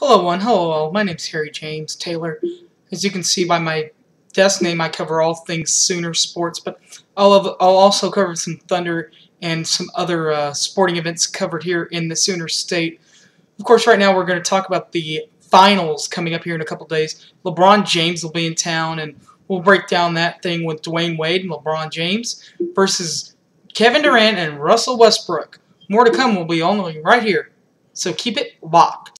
Hello one, hello all. My name's Harry James Taylor. As you can see by my desk name, I cover all things Sooner sports, but I'll, I'll also cover some Thunder and some other uh, sporting events covered here in the Sooner State. Of course, right now we're going to talk about the finals coming up here in a couple days. LeBron James will be in town, and we'll break down that thing with Dwyane Wade and LeBron James versus Kevin Durant and Russell Westbrook. More to come will be only right here, so keep it locked.